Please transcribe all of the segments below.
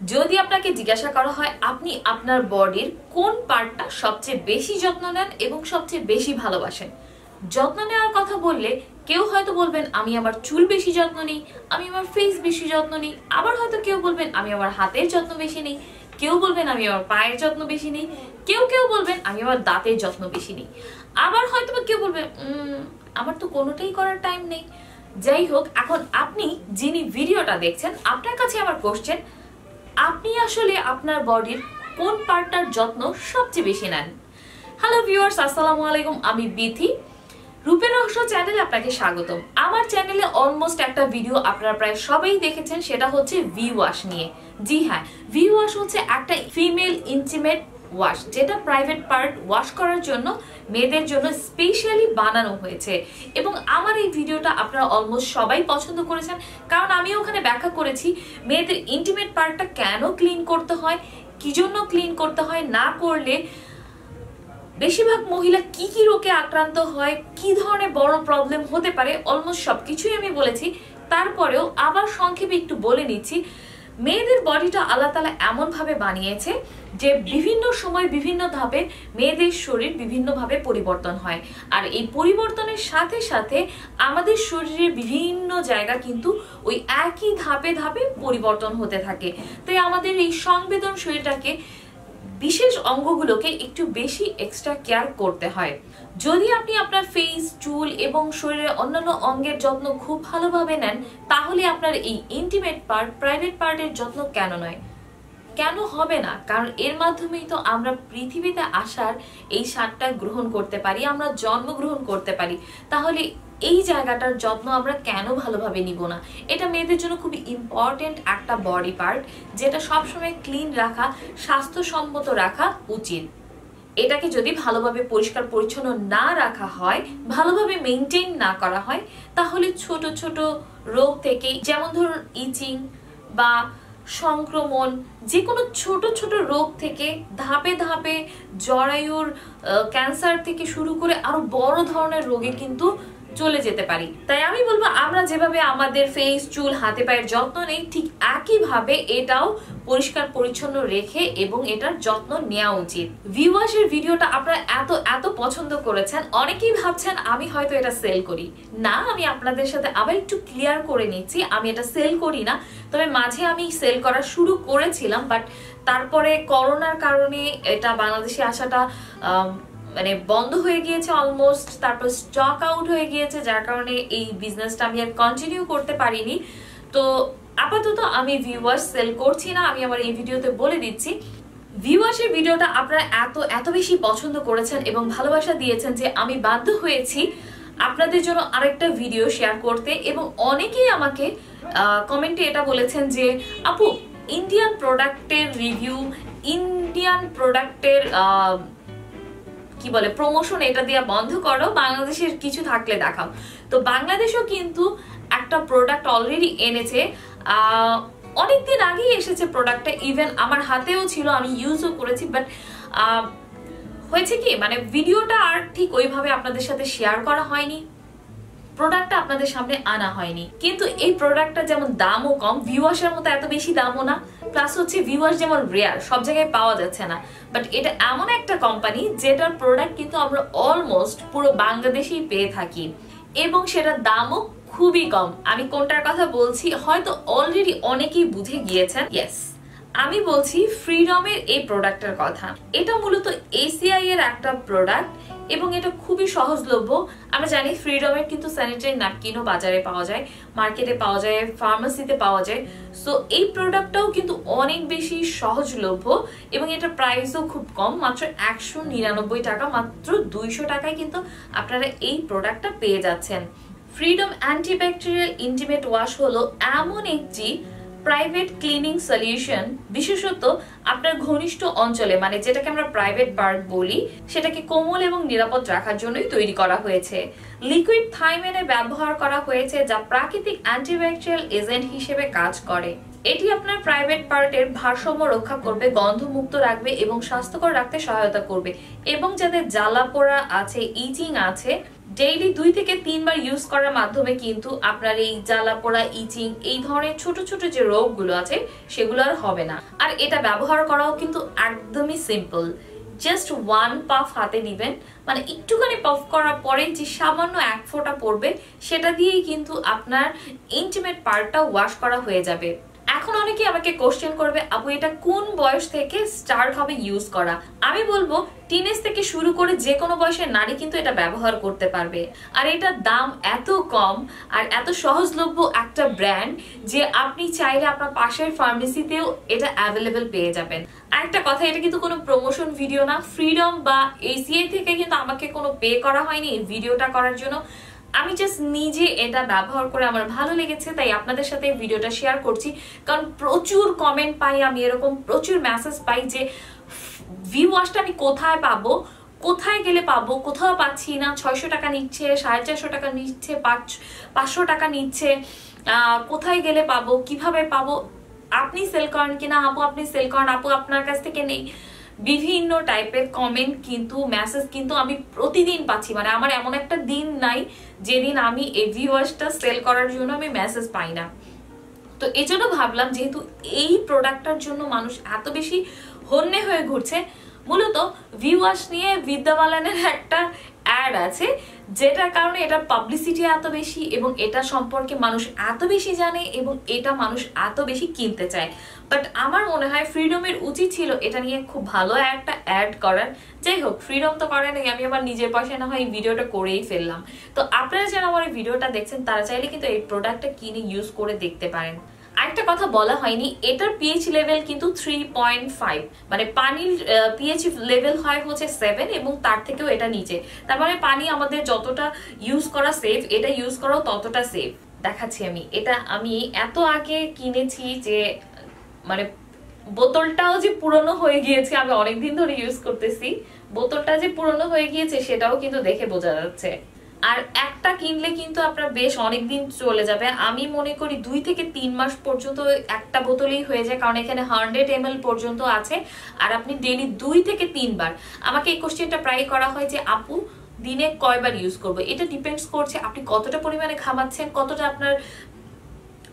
যদি আপনাকে জিজ্ঞাসা করা হয়, আপনি আপনার বডির কোন পার্টটা সবচেয়ে বেশি যত্ন নেন এবং সবচেয়ে বেশি ভালোবাসেন? যত্ন নেওয়ার কথা বললে কেউ হয়তো বলবেন, আমি আমার চুল বেশি যত্ন নিই, আমি আমার ফেস বেশি যত্ন নিই। আবার হয়তো কেউ বলবেন, আমি আমার হাতের যত্ন বেশি নিই। কেউ বলবেন, আমি আমার পায়ের যত্ন বেশি নিই। কেউ কেউ বলবেন, আমি আমার দাঁতের যত্ন বেশি নিই। আবার হয়তো কেউ বলবেন আমার তো কোনোটাই করার টাইম নেই। যাই হোক, এখন আপনি যিনি ভিডিওটা দেখছেন, আপনার কাছে আমার কোশ্চেন আপনি আসলে আপনার বডির কোন পার্টটার যত্ন সবচেয়ে বেশি নেন? হ্যালো ভিউয়ার্স আসসালামু আলাইকুম, আমি বিথি। রূপের রহস্য চ্যানেলে আপনাকে স্বাগতম। আমার চ্যানেলে অলমোস্ট একটা ভিডিও আপনারা প্রায় সবাই দেখেছেন, সেটা হচ্ছে ভি ওয়াশ নিয়ে। জি হ্যাঁ ভি ওয়াশ হচ্ছে একটা ফিমেল ইন্টিমেট ওয়াশ যেটা প্রাইভেট পার্ট ওয়াশ করার জন্য মেয়েদের জন্য স্পেশালি বানানো হয়েছে। এবং আমার এই ভিডিওটা আপনারা অলমোস্ট সবাই পছন্দ করেছেন, কারণ আমি ওখানে ব্যাখ্যা করেছি মেয়েদের ইন্টিমেট পার্টটা কেন ক্লিন করতে হয়, কি জন্য ক্লিন করতে হয়, না করলে বেশিরভাগ মহিলা কি কি রোগে আক্রান্ত হয়, কি ধরনের বড় প্রবলেম হতে পারে অলমোস্ট সব কিছুই আমি বলেছি। তারপরেও আবার সংক্ষেপে একটু বলে নিচ্ছি মেয়েদের বডিটা আল্লাহ তালা এমন ভাবে বানিয়েছে যে বিভিন্ন সময় বিভিন্ন ধাপে মেয়েদের শরীর বিভিন্নভাবে পরিবর্তন হয়। আর এই পরিবর্তনের সাথে সাথে আমাদের শরীরের বিভিন্ন জায়গা কিন্তু ওই একই ধাপে ধাপে পরিবর্তন হতে থাকে। তাই আমাদের এই সংবেদন শরীরটাকে বিশেষ অঙ্গগুলোকে একটু বেশি এক্সট্রা কেয়ার করতে হয়। যদি আপনি আপনার ফেস চুল এবং শরীরের অন্যান্য অঙ্গের যত্ন খুব ভালোভাবে নেন, তাহলে আপনার এই ইন্টিমেট পার্ট প্রাইভেট পার্টের যত্ন কেন নয়? কেন হবে না? কারণ এর মাধ্যমেই তো আমরা পৃথিবীতে আসার এই স্বাদটা গ্রহণ করতে পারি, আমরা জন্মগ্রহণ করতে পারি। তাহলে এই জায়গাটার যত্ন আমরা কেন ভালোভাবে নিব না? এটা মেয়েদের জন্য খুব ইম্পর্টেন্ট একটা বডি পার্ট যেটা সবসময় ক্লিন রাখা, স্বাস্থ্যসম্মত রাখা উচিত। এটাকে যদি ভালোভাবে পরিষ্কার পরিচ্ছন্ন না রাখা হয় ভালোভাবে মেনটেন না করা হয় তাহলে ছোট ছোট রোগ থেকে যেমন ধরুন ইচিং বা সংক্রমণ যে কোনো ছোট ছোট রোগ থেকে ধাপে ধাপে জরায়ুর ক্যান্সার থেকে শুরু করে আরও বড় ধরনের রোগে কিন্তু চলে যেতে পারি। তাই আমি বলব, আমরা যেভাবে আমাদের ফেস চুল, হাতে পায়ের যত্ন নেই, ঠিক একইভাবে এটাও পরিষ্কার, পরিচ্ছন্ন রেখে এবং এটার যত্ন নেওয়া উচিত। ভিউয়ার্সের ভিডিওটা আপনারা এত এত পছন্দ করেছেন, অনেকেই ভাবছেন আমি হয়তো এটা সেল করি। না, আমি আপনাদের সাথে আবার একটু ক্লিয়ার করে নিচ্ছি, আমি এটা সেল করি না। তবে মাঝে আমি সেল করা শুরু করেছিলাম বাট তারপরে করোনার কারণে এটা বাংলাদেশে আসাটা মানে বন্ধ হয়ে গিয়েছে অলমোস্ট তারপর স্টক আউট হয়ে গিয়েছে, যার কারণে এই বিজনেসটা আমি আর কন্টিনিউ করতে পারিনি। তো আপাতত আমি ভিউয়ার্স সেল করছি না, আমি আমার এই ভিডিওতে বলে দিচ্ছি। ভিউয়ার্সের ভিডিওটা আপনারা এত এত বেশি পছন্দ করেছেন এবং ভালোবাসা দিয়েছেন যে আমি বাধ্য হয়েছি আপনাদের জন্য আরেকটা ভিডিও শেয়ার করতে এবং অনেকেই আমাকে কমেন্টে এটা বলেছেন যে, আপু ইন্ডিয়ান প্রোডাক্টের রিভিউ ইন্ডিয়ান প্রোডাক্টের কি বলে প্রমোশন এটা দিয়ে বন্ধ করো, বাংলাদেশের কিছু থাকলে দেখাও। তো বাংলাদেশও কিন্তু একটা প্রোডাক্ট অলরেডি এনেছে। অনেকদিন আগেই এসেছে প্রোডাক্টটা ইভেন আমার হাতেও ছিল, আমি ইউজও করেছি বাট হয়েছে কি মানে ভিডিওটা আর ঠিক ওইভাবে আপনাদের সাথে শেয়ার করা হয়নি। প্রোডাক্টটা আপনাদের সামনে আনা হয়নি। কিন্তু এই প্রোডাক্টটা যেমন দামও কম ভিউয়ার্সের মতো এত বেশি দামও না প্লাস হচ্ছে ভিউয়ার্স যেমন রেয়ার সব জায়গায় পাওয়া যাচ্ছে না। বাট এটা এমন একটা কোম্পানি যেটার প্রোডাক্ট কিন্তু আমরা অলমোস্ট পুরো বাংলাদেশেই পেয়ে থাকি। এবং সেটার দামও খুবই কম। আমি কোনটার কথা বলছি? হয়তো অলরেডি অনেকেই বুঝে গিয়েছেন। ইয়েস আমি বলছি ফ্রিডমের এই প্রোডাক্টের কথা। এটা মূলত এসিআই এর একটা প্রোডাক্ট এবং এটা খুবই সহজলভ্য। আমরা জানি ফ্রিডমের কিন্তু স্যানিটারি ন্যাপকিনও বাজারে পাওয়া যায়, মার্কেটে পাওয়া যায়, ফার্মাসিতে পাওয়া যায়। সো এই প্রোডাক্টটাও কিন্তু অনেক বেশি সহজলভ্য এবং এটার প্রাইসও খুব কম, মাত্র একশো নিরানব্বই টাকা, মাত্র দুইশো টাকায় কিন্তু আপনারা এই প্রোডাক্টটা পেয়ে যাচ্ছেন। ফ্রিডম অ্যান্টিব্যাকটেরিয়াল ইন্টিমেট ওয়াশ হলো এমন একটি প্রাইভেট ক্লিনিং সলিউশন বিশেষত আপনার ঘনিষ্ঠ অঞ্চলে মানে যেটাকে আমরা প্রাইভেট পার্ট বলি, সেটাকে কোমল এবং নিরাপদ রাখার জন্যই তৈরি করা হয়েছে। লিকুইড থাইমেনে ব্যবহার করা হয়েছে, যা প্রাকৃতিক অ্যান্টিব্যাকটেরিয়াল এজেন্ট হিসেবে কাজ করে। এটি আপনার প্রাইভেট পার্টের ভারসাম্য রক্ষা করবে, গন্ধমুক্ত রাখবে এবং স্বাস্থ্যকর রাখতে সহায়তা করবে। এবং যাদের জ্বালা পোড়া আছে ইচিং আছে ডেইলি দুই থেকে তিনবার ইউজ করার মাধ্যমে কিন্তু আপনার এই জ্বালা পোড়া ইচিং এই ধরনের ছোট ছোট যে রোগগুলো আছে, সেগুলো আর হবে না। আর এটা ব্যবহার করাও কিন্তু একদমই সিম্পল জাস্ট ওয়ান পাফ হাতে নিবেন। মানে একটুখানি পাফ করার পরে যে সামান্য এক ফোঁটা পড়বে, সেটা দিয়েই কিন্তু আপনার ইন্টিমেট পার্টটা ওয়াশ করা হয়ে যাবে। অনেকে আমাকে কোশ্চেন করবে, আপু, এটা কোন বয়স থেকে স্টার্ট হবে ইউজ করা? আমি বলব টিনেজ থেকে শুরু করে যে কোনো বয়সের নারী কিন্তু এটা ব্যবহার করতে পারবে। আর এটার দাম এত কম আর এত সহজলভ্য একটা ব্র্যান্ড যে আপনি চাইলে আপনার পাশের ফার্মেসিতেও এটা অ্যাভেলেবেল পেয়ে যাবেন। আর একটা কথা, এটা কিন্তু কোনো প্রমোশন ভিডিও না ফ্রিডম বা এসিআই থেকে কিন্তু আমাকে কোনো পে করা হয়নি ভিডিওটা করার জন্য। আমি জাস্ট নিজে এটা ব্যবহার করে আমার ভালো লেগেছে, তাই আপনাদের সাথে ভিডিওটা শেয়ার করছি। কারণ প্রচুর কমেন্ট পাই আমি, এরকম প্রচুর মেসেজ পাই যে ভি ওয়াশটা আমি কোথায় পাবো? কোথায় গেলে পাবো? কোথাও পাচ্ছি না, ছয়শো টাকা নিচ্ছে, সাড়ে চারশো টাকা নিচ্ছে, পাঁচ, পাঁচশো টাকা নিচ্ছে কোথায় গেলে পাবো? কীভাবে পাবো? আপনি সেল করেন কিনা? আপু, আপনি সেল করেন? আপু, আপনার কাছ থেকে নেই। বিভিন্ন টাইপের কমেন্ট কিন্তু মেসেজ কিন্তু আমি প্রতিদিন পাচ্ছি। মানে আমার এমন একটা দিন নাই যেদিন আমি এই ভিউয়ার্সটা সেল করার জন্য আমি মেসেজ পাই না। তো এই জন্য ভাবলাম যেহেতু এই প্রোডাক্টটার জন্য মানুষ এত বেশি হন্যে হয়ে ঘুরছে, মূলত ভিউয়ার্স নিয়ে বিদ্যাবালানের একটা অ্যাড আছে, যেটার কারণে এটা পাবলিসিটি এত বেশি এবং এটা সম্পর্কে মানুষ এত বেশি জানে এবং এটা মানুষ এত বেশি কিনতে চায়। বাট আমার মনে হয় ফ্রিডমের উচিত ছিল এটা নিয়ে খুব ভালো একটা অ্যাড করার। যাই হোক ফ্রিডম তো করে নাই, আমি আমার নিজের পয়সায় না হয় এই ভিডিওটা করেই ফেললাম। তো আপনারা যারা আমার ভিডিওটা দেখছেন, তারা চাইলে কিন্তু এই প্রোডাক্টটা কিনে ইউজ করে দেখতে পারেন। আরেকটা কথা বলা হয়নি, এটার পিএইচ লেভেল কিন্তু থ্রি পয়েন্ট ফাইভ মানে পানির পিএইচ লেভেল হয় হচ্ছে সেভেন এবং তার থেকেও এটা নিচে। তার মানে পানি আমাদের যতটা ইউজ করা সেফ এটা ইউজ করাও ততটা সেফ দেখাচ্ছি আমি। এটা আমি এত আগে কিনেছি যে মানে বোতলটাও যে পুরনো হয়ে গিয়েছে, আমি অনেকদিন ধরে ইউজ করতেছি। বোতলটা যে পুরনো হয়ে গিয়েছে, সেটাও কিন্তু দেখে বোঝা যাচ্ছে। আর একটা কিনলে কিন্তু আপনার বেশ অনেক দিন চলে যাবে। আমি মনে করি দুই থেকে তিন মাস পর্যন্ত একটা বোতলেই হয়ে যায়, কারণ এখানে হান্ড্রেড এম পর্যন্ত আছে, আর আপনি ডেলি দুই থেকে তিনবার। আমাকে এই কোশ্চেনটা প্রায় করা হয় যে, আপু, দিনে কয়বার ইউজ করব? এটা ডিপেন্ডস করছে আপনি কতটা পরিমাণে খামাচ্ছেন কতটা আপনার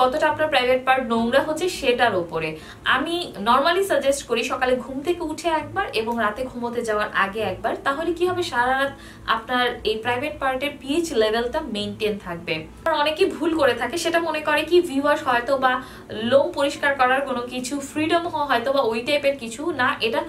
কতটা আপনার প্রাইভেট পার্ট নোংরা হচ্ছে সেটার উপরে। আমি নর্মালি সাজেস্ট করি সকালে ঘুম থেকে উঠে একবার এবং রাতে ঘুমোতে যাওয়ার আগে একবার। তাহলে কি হবে? সারা রাত আপনার এই প্রাইভেট পার্টের পিএইচ লেভেলটা মেনটেন থাকবে। অনেকে ভুল করে থাকে, সেটা মনে করে কি ভিউয়ার্স হয়তো বা লোম পরিষ্কার করার কোনো কিছু ফ্রিডম হয়তো বা ওই টাইপের কিছু না। এটা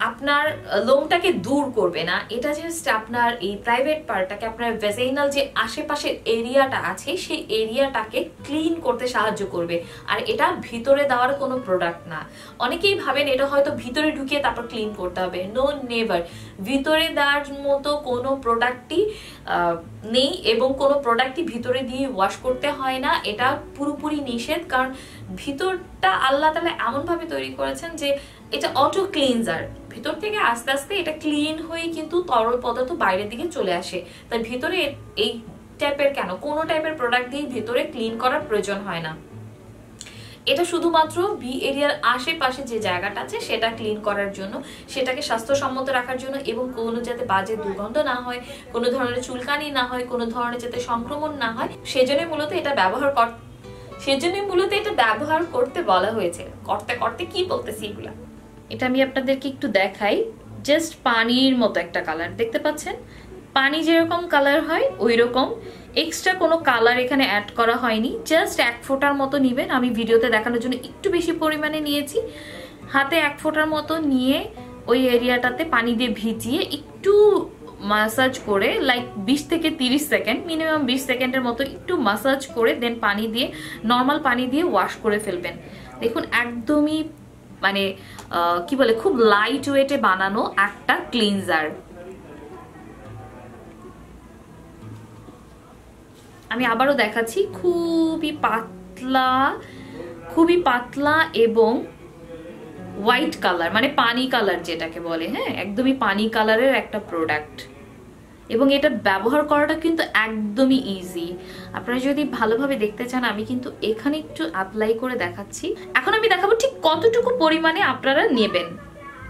আপনার লোমটাকে দূর করবে না। এটা জাস্ট আপনার এই প্রাইভেট পার্টটাকে আপনার ভেজাইনাল যে আশেপাশের এরিয়াটা আছে, সেই এরিয়াটাকে ক্লিন করতে সাহায্য করবে। আর এটা ভিতরে দেওয়ার কোনো প্রোডাক্ট না। অনেকেই ভাবেন এটা হয়তো ভিতরে ঢুকিয়ে তারপর ক্লিন করতে হবে। নো নেভার ভিতরে দেওয়ার মতো কোনো প্রোডাক্টই নেই এবং কোনো প্রোডাক্টই ভিতরে দিয়ে ওয়াশ করতে হয় না। এটা পুরোপুরি নিষেধ, কারণ ভিতরটা আল্লাহ তালা এমনভাবে তৈরি করেছেন যে এটা অটো ক্লিনজার ভিতর থেকে আস্তে আস্তে এটা ক্লিন হয়ে কিন্তু তরল পদার্থ বাইরের দিকে চলে আসে। তাই ভিতরে এই টাইপের কেন? কোনো টাইপের প্রোডাক্ট দিয়ে ভিতরে ক্লিন করার প্রয়োজন হয় না। এটা শুধুমাত্র বি এরিয়ার আশেপাশে যে জায়গাটা আছে, সেটা ক্লিন করার জন্য, সেটাকে স্বাস্থ্যসম্মত রাখার জন্য এবং কোনো যাতে বাজে দুর্গন্ধ না হয়, কোনো ধরনের চুলকানি না হয়, কোনো ধরনের যাতে সংক্রমণ না হয়, সেজন্য মূলত এটা ব্যবহার কর সেজন্যই মূলত এটা ব্যবহার করতে বলা হয়েছে। করতে করতে কি বলতেছি এগুলা? এটা আমি আপনাদেরকে একটু দেখাই। জাস্ট পানির মতো একটা কালার দেখতে পাচ্ছেন? পানি যেরকম কালার হয় ওই রকম এক্সট্রা কোনো কালার এখানে অ্যাড করা হয়নি। জাস্ট এক ফোটার মতো নিবেন। আমি ভিডিওতে দেখানোর জন্য একটু বেশি পরিমাণে নিয়েছি। হাতে এক ফোটার মতো নিয়ে ওই এরিয়াটাতে পানি দিয়ে ভিজিয়ে একটু মাসাজ করে লাইক বিশ থেকে তিরিশ সেকেন্ড মিনিমাম বিশ সেকেন্ডের মতো একটু মাসাজ করে দেন পানি দিয়ে নর্মাল পানি দিয়ে ওয়াশ করে ফেলবেন। দেখুন, একদমই মানে কি বলে, খুব লাইট ওয়েটে বানানো একটা ক্লিনজার আমি আবারও দেখাচ্ছি, খুবই পাতলা খুবই পাতলা এবং হোয়াইট কালার মানে পানি কালার যেটাকে বলে হ্যাঁ? একদমই পানি কালারের একটা প্রোডাক্ট এবং এটা ব্যবহার করাটা কিন্তু একদমই ইজি আপনারা যদি ভালোভাবে দেখতে চান, আমি কিন্তু এখানে একটু অ্যাপ্লাই করে দেখাচ্ছি। এখন আমি দেখাবো ঠিক কতটুকু পরিমাণে আপনারা নেবেন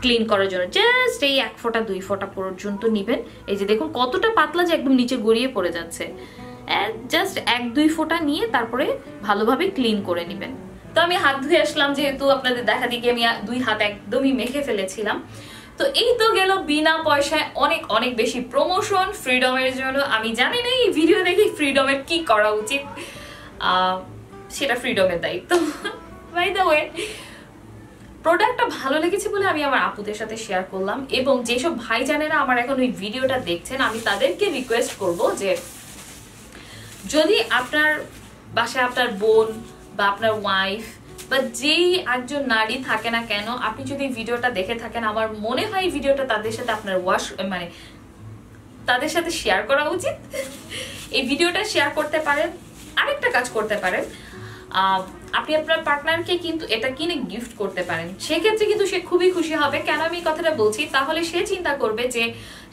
ক্লিন করার জন্য। জাস্ট এই এক ফোঁটা, দুই ফোঁটা পর্যন্ত নিবেন। এই যে দেখুন, কতটা পাতলা যে একদম নিচে গড়িয়ে পড়ে যাচ্ছে। জাস্ট এক, দুই ফোঁটা নিয়ে তারপরে ভালোভাবে ক্লিন করে নেবেন। তো আমি হাত ধুয়ে আসলাম, যেহেতু আপনাদের দেখা দিকে আমি দুই হাত একদমই মেখে ফেলেছিলাম। তো এই তো গেল বিনা পয়সায় অনেক অনেক বেশি প্রমোশন ফ্রিডমের জন্য। আমি জানি না এই ভিডিও দেখে ফ্রিডমের কি করা উচিত। সেটা ফ্রিডমের দায়িত্ব। বাই দ্য ওয়ে প্রোডাক্টটা ভালো লেগেছে বলে আমি আমার আপুদের সাথে শেয়ার করলাম এবং যেসব ভাইজানেরা আমার এখন ওই ভিডিওটা দেখছেন, আমি তাদেরকে রিকোয়েস্ট করব যে, যদি আপনার বাসায় আপনার বোন বা আপনার ওয়াইফ বা যেই একজন নারী থাকে না কেন, আপনি যদি ভিডিওটা দেখে থাকেন, আমার মনে হয় ভিডিওটা তাদের সাথে আপনার ওয়াশ মানে তাদের সাথে শেয়ার করা উচিত। এই ভিডিওটা শেয়ার করতে পারেন, আরেকটা কাজ করতে পারেন। আপনি আপনার পার্টনারকে কিন্তু এটা কিনে গিফট করতে পারেন। সেক্ষেত্রে কিন্তু সে খুবই খুশি হবে। কেন আমি কথাটা বলছি? তাহলে সে চিন্তা করবে যে,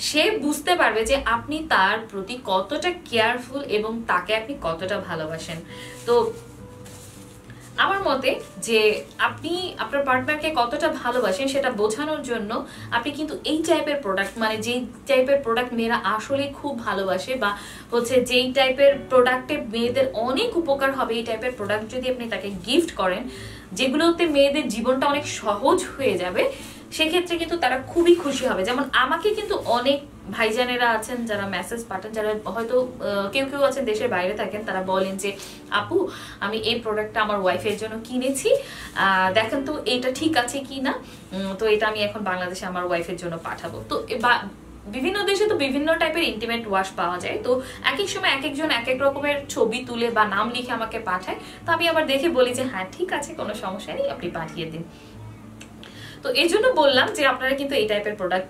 সে বুঝতে পারবে যে আপনি তার প্রতি কতটা কেয়ারফুল এবং তাকে আপনি কতটা ভালোবাসেন। তো আমার মতে যে আপনি আপনার পার্টনারকে কতটা ভালোবাসেন সেটা বোঝানোর জন্য আপনি কিন্তু এই টাইপের প্রোডাক্ট মানে যেই টাইপের প্রোডাক্ট মেয়েরা আসলে খুব ভালোবাসে বা হচ্ছে যেই টাইপের প্রোডাক্টে মেয়েদের অনেক উপকার হবে, এই টাইপের প্রোডাক্ট যদি আপনি তাকে গিফট করেন, যেগুলোতে মেয়েদের জীবনটা অনেক সহজ হয়ে যাবে, সেক্ষেত্রে কিন্তু তারা খুবই খুশি হবে। যেমন আমাকে কিন্তু অনেক ভাইজানেরা আছেন, যারা মেসেজ পাঠান, যারা হয়তো কেউ কেউ আছেন, দেশের বাইরে থাকেন, তারা বলেন যে, আপু, আমি এই প্রোডাক্টটা আমার ওয়াইফের জন্য কিনেছি। দেখেন তো এটা ঠিক আছে কি না? তো এটা আমি এখন বাংলাদেশে আমার ওয়াইফের জন্য পাঠাবো। তো বিভিন্ন দেশে তো বিভিন্ন টাইপের ইন্টিমেট ওয়াশ পাওয়া যায়। তো এক এক সময় এক একজন এক এক রকমের ছবি তুলে বা নাম লিখে আমাকে পাঠায়। তো আমি আবার দেখে বলি যে হ্যাঁ ঠিক আছে, কোনো সমস্যা নেই, আপনি পাঠিয়ে দিন। তো এই জন্য বললাম যে, আপনারা কিন্তু এই টাইপের প্রোডাক্ট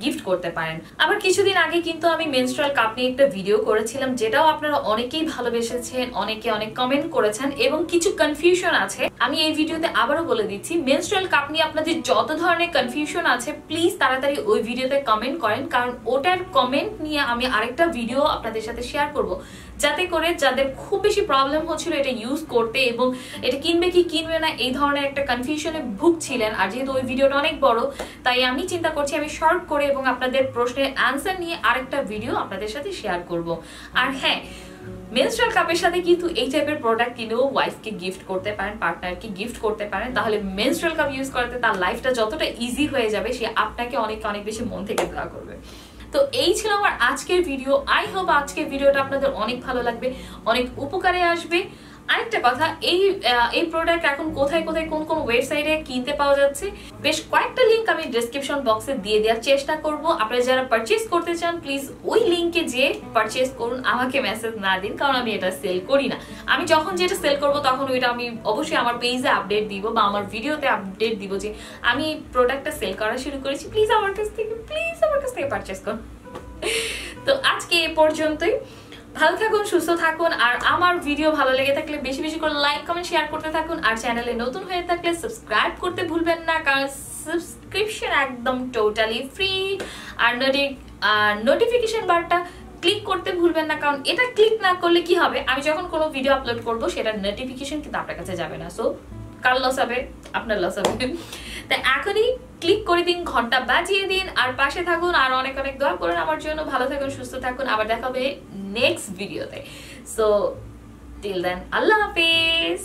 গিফট করতে পারেন। আবার কিছুদিন আগে কিন্তু আমি মেনস্ট্রাল কাপ নিয়ে একটা ভিডিও করেছিলাম, যেটাও আপনারা অনেকেই ভালোবেসেছেন, অনেকে অনেক কমেন্ট করেছেন এবং কিছু কনফিউশন আছে। আমি এই ভিডিওতে আবারও বলে দিচ্ছি মেনস্ট্রাল কাপ নিয়ে আপনাদের যত ধরনের কনফিউশন আছে প্লিজ তাড়াতাড়ি ওই ভিডিওতে কমেন্ট করেন, কারণ ওটার কমেন্ট নিয়ে আমি আরেকটা ভিডিও আপনাদের সাথে শেয়ার করব। যাতে করে যাদের খুব বেশি প্রবলেম হচ্ছিল এটা ইউজ করতে এবং এটা কিনবে কি কিনবে না, এই ধরনের একটা কনফিউশনে ভুগছিলেন। আর যেহেতু ওই ভিডিওটা অনেক বড়, তাই আমি চিন্তা করছি আমি শর্ট করে এবং আপনাদের প্রশ্নের অ্যান্সার নিয়ে আরেকটা ভিডিও আপনাদের সাথে শেয়ার করব। আর হ্যাঁ মেনস্ট্রাল কাপের সাথে কিন্তু এই টাইপের প্রোডাক্ট কিনেও ওয়াইফকে গিফট করতে পারেন পার্টনারকে গিফট করতে পারেন। তাহলে মেনস্ট্রাল কাপ ইউজ করতে তার লাইফটা যতটা ইজি হয়ে যাবে, সে আপনাকে অনেক অনেক বেশি মন থেকে দোয়া করবে। তো এই ছিল আমার আজকের ভিডিও আই হোপ আজকের ভিডিওটা আপনাদের অনেক ভালো লাগবে, অনেক উপকারে আসবে। আরেকটা কথা, এই এই প্রোডাক্ট এখন কোথায় কোথায়, কোন কোন ওয়েবসাইটে কিনতে পাওয়া যাচ্ছে, বেশ কয়েকটা লিঙ্ক আমি ডিসক্রিপশন বক্সে দিয়ে দেওয়ার চেষ্টা করব। আপনারা যারা পারচেস করতে চান প্লিজ ওই লিঙ্কে যে পারচেস করুন, আমাকে মেসেজ না দিন, কারণ আমি এটা সেল করি না। আমি যখন যেটা সেল করব, তখন ওইটা আমি অবশ্যই আমার পেজে আপডেট দিব বা আমার ভিডিওতে আপডেট দিব যে আমি প্রোডাক্টটা সেল করা শুরু করেছি। প্লিজ আমার কাছ থেকে প্লিজ আমার কাছ থেকে পারচেস করুন। তো আজকে এ পর্যন্তই। ভালো থাকুন, সুস্থ থাকুন, আর আমার ভিডিও ভালো লেগে থাকলে বেশি বেশি করে লাইক কমেন্ট শেয়ার করতে থাকুন, আর চ্যানেলে নতুন হয়ে থাকলে সাবস্ক্রাইব করতে ভুলবেন না, কারণ সাবস্ক্রিপশন একদম টোটালি ফ্রি আর নোটিফিকেশন বারটা ক্লিক করতে ভুলবেন না, কারণ এটা ক্লিক না করলে কি হবে? আমি যখন কোনো ভিডিও আপলোড করব, সেটার নোটিফিকেশন কিন্তু আপনার কাছে যাবে না। সো কার লস হবে? আপনার লস হবে। তা এখনই ক্লিক করে দিন, ঘণ্টা বাজিয়ে দিন, আর পাশে থাকুন, আর অনেক অনেক দোয়া করুন আমার জন্য। ভালো থাকুন, সুস্থ থাকুন, আবার দেখা হবে নেক্সট ভিডিওতে সো টিল দেন আল্লাহ হাফিজ।